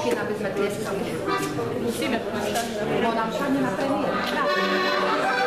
opie nawet medleska. Musimy, bo nam się nie napełni.